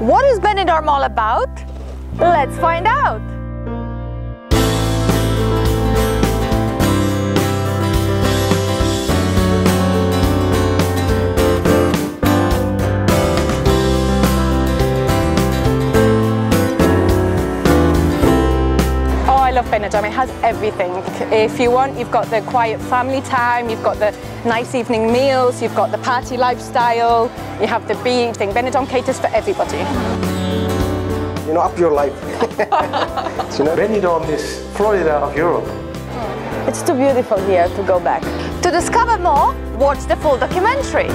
What is Benidorm all about? Let's find out. I love Benidorm. It has everything. If you want, you've got the quiet family time, you've got the nice evening meals, you've got the party lifestyle, you have the beach thing. Benidorm caters for everybody. You know, up your life. you know, Benidorm is Florida of Europe. It's too beautiful here to go back. To discover more, watch the full documentary.